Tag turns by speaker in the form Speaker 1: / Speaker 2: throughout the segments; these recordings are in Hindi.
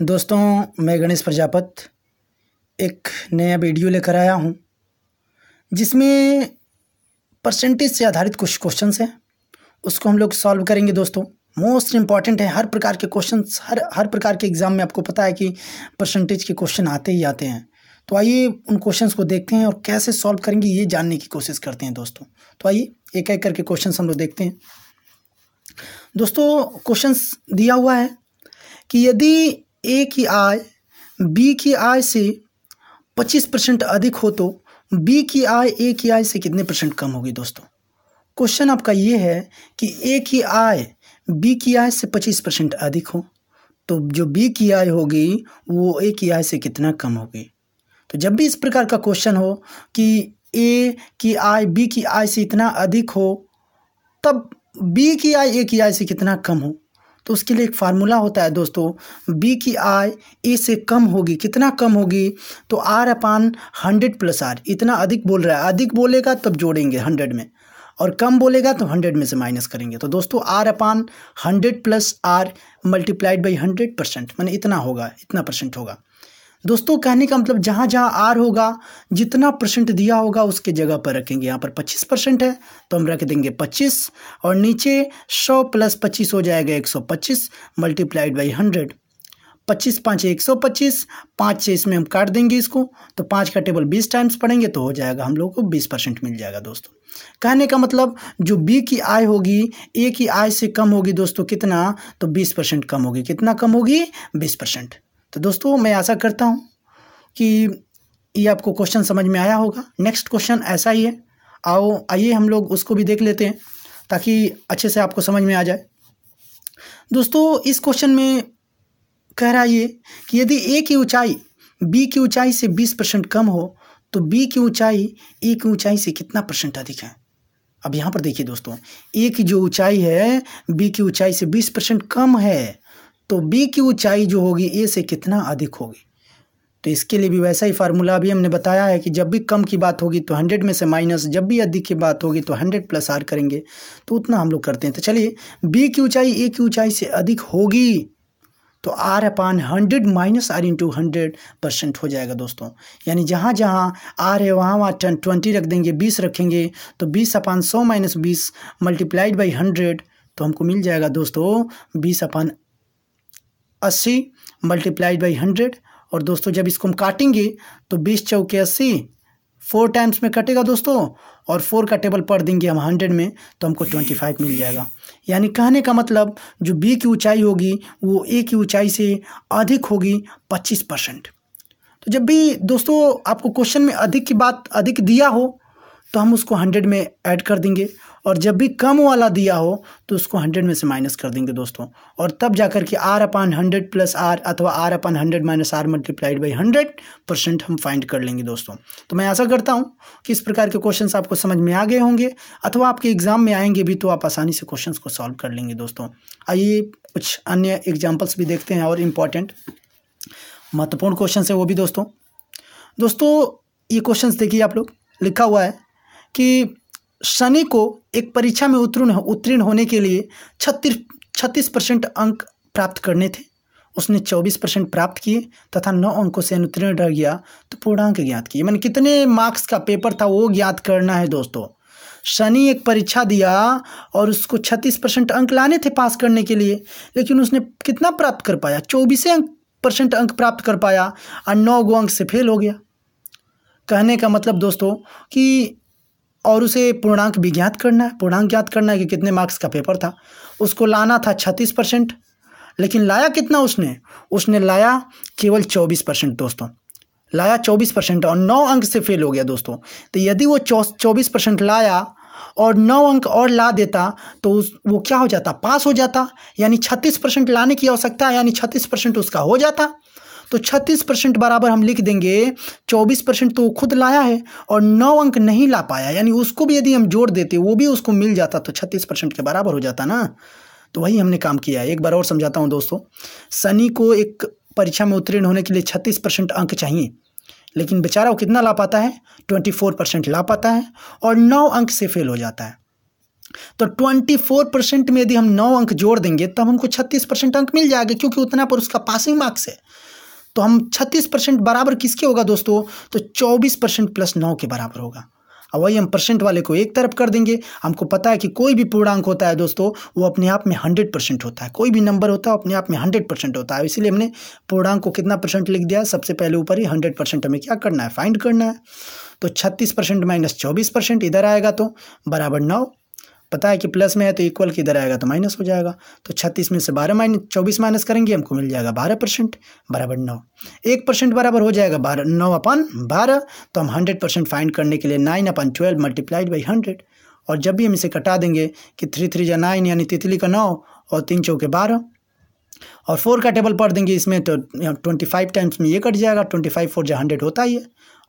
Speaker 1: दोस्तों, मैं गणेश प्रजापत एक नया वीडियो लेकर आया हूँ, जिसमें परसेंटेज से आधारित कुछ क्वेश्चंस हैं। उसको हम लोग सॉल्व करेंगे दोस्तों। मोस्ट इंपॉर्टेंट है, हर प्रकार के क्वेश्चंस हर हर प्रकार के एग्ज़ाम में आपको पता है कि परसेंटेज के क्वेश्चन आते ही आते हैं। तो आइए उन क्वेश्चंस को देखते हैं और कैसे सॉल्व करेंगे ये जानने की कोशिश करते हैं दोस्तों। तो आइए एक एक करके क्वेश्चन हम लोग देखते हैं। दोस्तों क्वेश्चंस दिया हुआ है कि यदि ए की आय बी की आय से पच्चीस परसेंट अधिक हो तो बी की आय ए की आय से कितने परसेंट कम होगी दोस्तों क्वेश्चन आपका ये है कि ए की आय बी की आय से पच्चीस परसेंट अधिक हो तो जो बी की आय होगी वो ए की आय से कितना कम होगी तो जब भी इस प्रकार का क्वेश्चन हो कि ए की आय बी की आय से इतना अधिक हो तब बी की आय ए की आय से कितना कम हो तो उसके लिए एक फार्मूला होता है दोस्तों बी की आय ए से कम होगी, कितना कम होगी? तो R upon hundred plus R इतना अधिक बोल रहा है। अधिक बोलेगा तब जोड़ेंगे हंड्रेड में, और कम बोलेगा तो हंड्रेड में से माइनस करेंगे। तो दोस्तों R upon hundred plus R multiplied by hundred percent मैंने इतना होगा, इतना परसेंट होगा। दोस्तों, कहने का मतलब जहाँ जहाँ आर होगा, जितना परसेंट दिया होगा उसके जगह पर रखेंगे। यहाँ पर पच्चीस परसेंट है तो हम रख देंगे पच्चीस और नीचे सौ प्लस पच्चीस हो जाएगा एक सौ पच्चीस मल्टीप्लाइड बाई हंड्रेड पच्चीस पाँच एक सौ पच्चीस, पाँच से इसमें हम काट देंगे इसको तो पाँच का टेबल बीस टाइम्स पढ़ेंगे तो हो जाएगा हम लोग को बीस परसेंट मिल जाएगा दोस्तों। कहने का मतलब जो बी की आय होगी ए की आय से कम होगी दोस्तों कितना तो बीस परसेंट कम होगी। कितना कम होगी? बीस परसेंट तो दोस्तों, मैं आशा करता हूँ कि ये आपको क्वेश्चन समझ में आया होगा। नेक्स्ट क्वेश्चन ऐसा ही है। आओ, आइए, हम लोग उसको भी देख लेते हैं, ताकि अच्छे से आपको समझ में आ जाए। दोस्तों, इस क्वेश्चन में कह रहा ये कि यदि ए की ऊंचाई बी की ऊंचाई से बीस परसेंट कम हो तो बी की ऊंचाई ए की ऊंचाई से कितना परसेंट अधिक है? अब यहाँ पर देखिए दोस्तों ए की जो ऊंचाई है बी की ऊंचाई से बीस परसेंट कम है। तो बी की ऊंचाई जो होगी ए से कितना अधिक होगी? तो इसके लिए भी वैसा ही फार्मूला अभी हमने बताया है कि जब भी कम की बात होगी तो हंड्रेड में से माइनस जब भी अधिक की बात होगी तो हंड्रेड प्लस आर करेंगे। तो उतना हम लोग करते हैं। तो चलिए बी की ऊंचाई ए की ऊंचाई से अधिक होगी तो R upon hundred minus R into hundred percent हो जाएगा दोस्तों। यानी जहाँ जहाँ आर है, वहाँ वहाँ टेन ट्वेंटी रख देंगे, बीस रखेंगे तो बीस अपान सौ माइनस बीस मल्टीप्लाइड बाई हंड्रेड तो हमको मिल जाएगा दोस्तों, बीस अपान अस्सी मल्टीप्लाइड बाई हंड्रेड और दोस्तों जब इसको हम काटेंगे तो बीस चौके अस्सी फोर टाइम्स में कटेगा दोस्तों और फोर का टेबल पढ़ देंगे हम हंड्रेड में तो हमको ट्वेंटी फाइव मिल जाएगा। यानी कहने का मतलब जो बी की ऊंचाई होगी, वो ए की ऊंचाई से अधिक होगी पच्चीस परसेंट। तो जब भी दोस्तों आपको क्वेश्चन में अधिक की बात, अधिक दिया हो तो हम उसको हंड्रेड में ऐड कर देंगे। और जब भी कम वाला दिया हो तो उसको हंड्रेड में से माइनस कर देंगे दोस्तों। और तब जाकर के R upon hundred plus R अथवा R upon hundred minus R multiplied by hundred percent हम फाइंड कर लेंगे दोस्तों। तो मैं आशा करता हूँ कि इस प्रकार के क्वेश्चन आपको समझ में आ गए होंगे। अथवा आपके एग्ज़ाम में आएँगे भी तो आप आसानी से क्वेश्चन को सॉल्व कर लेंगे दोस्तों। आइए कुछ अन्य एग्जाम्पल्स भी देखते हैं और इंपॉर्टेंट महत्वपूर्ण क्वेश्चन है वो भी दोस्तों। दोस्तों, ये क्वेश्चन देखिए आप लोग, लिखा हुआ है। कि शनि को एक परीक्षा में उत्तीर्ण उत्तीर्ण होने के लिए छत्तीस छत्तीस परसेंट अंक प्राप्त करने थे। उसने चौबीस परसेंट प्राप्त किए तथा नौ अंकों से अनुत्तीर्ण रह गया तो पूर्णांक ज्ञात किए। मैंने कितने मार्क्स का पेपर था वो ज्ञात करना है दोस्तों। शनि एक परीक्षा दिया और उसको छत्तीस परसेंट अंक लाने थे पास करने के लिए, लेकिन उसने कितना प्राप्त कर पाया? चौबीसे अंक परसेंट अंक प्राप्त कर पाया और नौ गो अंक से फेल हो गया। कहने का मतलब दोस्तों कि और उसे पूर्णांक भी ज्ञात करना है। पूर्णांक ज्ञात करना है कि कितने मार्क्स का पेपर था। उसको लाना था छत्तीस परसेंट। लेकिन लाया कितना उसने? उसने लाया केवल चौबीस परसेंट दोस्तों। लाया चौबीस परसेंट और नौ अंक से फेल हो गया दोस्तों। तो यदि वो चौबीस परसेंट लाया और नौ अंक और ला देता तो उस, वो क्या हो जाता? पास हो जाता। यानी छत्तीस परसेंट लाने की आवश्यकता, यानी छत्तीस परसेंट उसका हो जाता। तो छत्तीस परसेंट बराबर हम लिख देंगे, चौबीस परसेंट तो वो खुद लाया है और नौ अंक नहीं ला पाया, यानी उसको भी यदि हम जोड़ देते, वो भी उसको मिल जाता तो छत्तीस परसेंट के बराबर हो जाता ना। तो वही हमने काम किया है। एक बार और समझाता हूँ दोस्तों सनी को एक परीक्षा में उत्तीर्ण होने के लिए छत्तीस परसेंट अंक चाहिए, लेकिन बेचारा वो कितना ला पाता है? ट्वेंटी फोर परसेंट ला पाता है और नौ अंक से फेल हो जाता है। तो ट्वेंटी फोर परसेंट में यदि हम नौ अंक जोड़ देंगे, तब हमको छत्तीस परसेंट अंक मिल जाएगा, क्योंकि उतना पर उसका पासिंग मार्क्स है। तो हम छत्तीस परसेंट बराबर किसके होगा दोस्तों? तो चौबीस परसेंट प्लस नौ के बराबर होगा। और वही हम परसेंट वाले को एक तरफ़ कर देंगे। हमको पता है कि कोई भी पूर्णांक होता है दोस्तों, वो अपने आप में हंड्रेड परसेंट होता है। कोई भी नंबर होता है अपने आप में हंड्रेड परसेंट होता है। इसीलिए हमने पूर्णांक को कितना परसेंट लिख दिया सबसे पहले ऊपर ही हंड्रेड परसेंट हमें क्या करना है? फाइंड करना है। तो छत्तीस परसेंट माइनस चौबीस परसेंट इधर आएगा तो बराबर नौ पता है कि प्लस में है तो इक्वल किधर आएगा तो माइनस हो जाएगा। तो छत्तीस में से बारह माइनस चौबीस माइनस करेंगे, हमको मिल जाएगा बारह परसेंट बराबर नौ। एक परसेंट बराबर हो जाएगा बारह, नौ अपन बारह तो हम हंड्रेड परसेंट फाइंड करने के लिए nine upon twelve multiplied by hundred और जब भी हम इसे कटा देंगे कि थ्री थ्री या नाइन यानी तितली का नौ और तीन चौके बारह, और फोर का टेबल पढ़ देंगे इसमें तो ट्वेंटी फाइव टाइम्स में ये कट जाएगा ट्वेंटी फाइव फोर जो हंड्रेड होता ही है।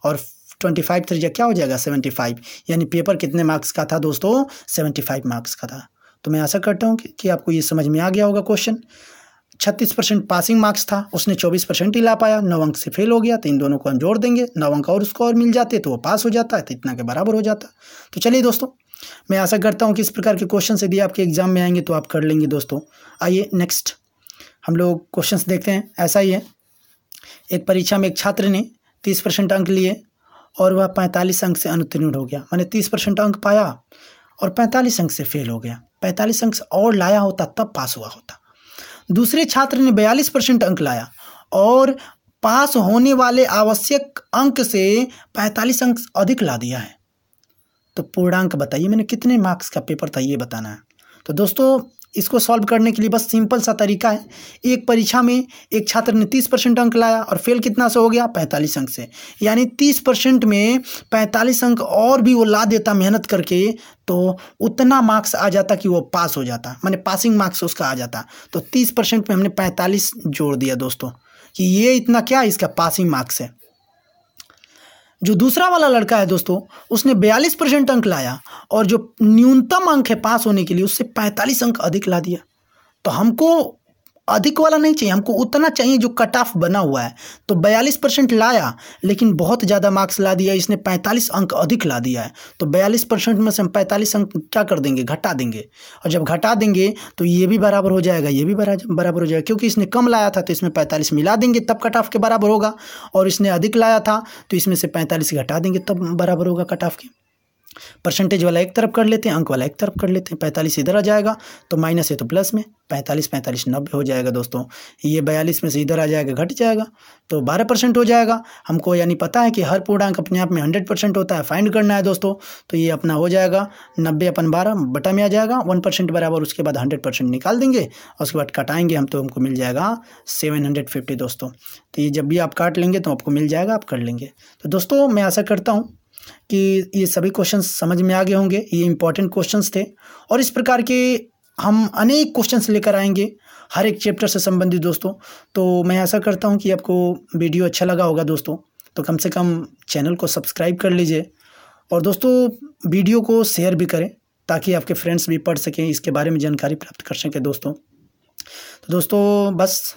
Speaker 1: और ट्वेंटी फाइव थ्री क्या हो जाएगा सेवेंटी फाइव यानी पेपर कितने मार्क्स का था दोस्तों? सेवेंटी फाइव मार्क्स का था। तो मैं आशा करता हूँ कि, कि आपको ये समझ में आ गया होगा क्वेश्चन छत्तीस परसेंट पासिंग मार्क्स था उसने चौबीस परसेंट ही ला पाया। नौ अंक से फेल हो गया तो इन दोनों को हम जोड़ देंगे। नौ अंक और उसको और मिल जाते तो वो पास हो जाता है तो इतना के बराबर हो जाता। तो चलिए दोस्तों मैं आशा करता हूँ कि इस प्रकार के क्वेश्चन यदि आपके एग्ज़ाम में आएँगे तो आप कर लेंगे दोस्तों। आइए नेक्स्ट हम लोग क्वेश्चन देखते हैं। ऐसा ही है एक परीक्षा में एक छात्र ने तीस परसेंट अंक लिए और वह पैंतालीस अंक से अनुत्तीर्ण हो गया। मैंने तीस परसेंट अंक पाया और पैंतालीस अंक से फेल हो गया। पैंतालीस अंक और लाया होता, तब पास हुआ होता। दूसरे छात्र ने बयालीस परसेंट अंक लाया और पास होने वाले आवश्यक अंक से पैंतालीस अंक अधिक ला दिया है। तो पूर्णांक बताइए, मैंने कितने मार्क्स का पेपर था ये बताना है। तो दोस्तों इसको सॉल्व करने के लिए बस सिंपल सा तरीका है। एक परीक्षा में एक छात्र ने तीस परसेंट अंक लाया और फेल कितना से हो गया? पैंतालीस अंक से। यानी तीस परसेंट में पैंतालीस अंक और भी वो ला देता मेहनत करके तो उतना मार्क्स आ जाता कि वो पास हो जाता। मैंने पासिंग मार्क्स उसका आ जाता। तो तीस परसेंट में हमने पैंतालीस जोड़ दिया दोस्तों। कि ये इतना क्या इसका पासिंग मार्क्स है। जो दूसरा वाला लड़का है दोस्तों, उसने बयालीस परसेंट अंक लाया और जो न्यूनतम अंक है पास होने के लिए उससे पैंतालीस अंक अधिक ला दिया। तो हमको अधिक वाला नहीं चाहिए, हमको उतना चाहिए जो कट ऑफ़ बना हुआ है। तो बयालीस परसेंट लाया, लेकिन बहुत ज़्यादा मार्क्स ला दिया, इसने पैंतालीस अंक अधिक ला दिया है। तो बयालीस परसेंट में से हम पैंतालीस अंक क्या कर देंगे? घटा देंगे। और जब घटा देंगे तो ये भी बराबर हो जाएगा, ये भी बराबर हो जाएगा, क्योंकि इसने कम लाया था तो इसमें पैंतालीस मिला देंगे, तब कट ऑफ़ के बराबर होगा। और इसने अधिक लाया था तो इसमें से पैंतालीस घटा देंगे, तब बराबर होगा कट ऑफ़ के। परसेंटेज वाला एक तरफ़ कर लेते हैं, अंक वाला एक तरफ़ कर लेते हैं, पैंतालीस इधर आ जाएगा तो माइनस है तो प्लस में, पैंतालीस पैंतालीस, नब्बे हो जाएगा दोस्तों। ये बयालीस में से इधर आ जाएगा, घट जाएगा तो बारह परसेंट हो जाएगा। हमको यानी पता है कि हर पूर्णांक अपने आप में हंड्रेड परसेंट होता है, फाइंड करना है दोस्तों तो ये अपना हो जाएगा, नब्बे अपन बारह, बटा में आ जाएगा, वन परसेंट बराबर, उसके बाद हंड्रेड परसेंट निकाल देंगे, और उसके बाद कटाएँगे हम तो हमको मिल जाएगा सेवन हंड्रेड फिफ्टी दोस्तों। तो ये जब भी आप काट लेंगे तो आपको मिल जाएगा, आप कर लेंगे। तो दोस्तों, मैं आशा करता हूँ कि ये सभी क्वेश्चंस समझ में आ गए होंगे, ये इंपॉर्टेंट क्वेश्चंस थे। और इस प्रकार के हम अनेक क्वेश्चंस लेकर आएँगे हर एक चैप्टर से संबंधित दोस्तों। तो मैं ऐसा करता हूँ कि आपको वीडियो अच्छा लगा होगा दोस्तों। तो कम से कम चैनल को सब्सक्राइब कर लीजिए और दोस्तों वीडियो को शेयर भी करें ताकि आपके फ्रेंड्स भी पढ़ सकें, इसके बारे में जानकारी प्राप्त कर सकें दोस्तों। तो दोस्तों, बस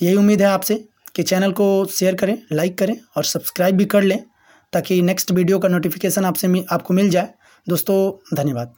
Speaker 1: यही उम्मीद है आपसे कि चैनल को शेयर करें लाइक करें और सब्सक्राइब भी कर लें। ताकि नेक्स्ट वीडियो का नोटिफिकेशन आपसे आपको मिल जाए। दोस्तों धन्यवाद।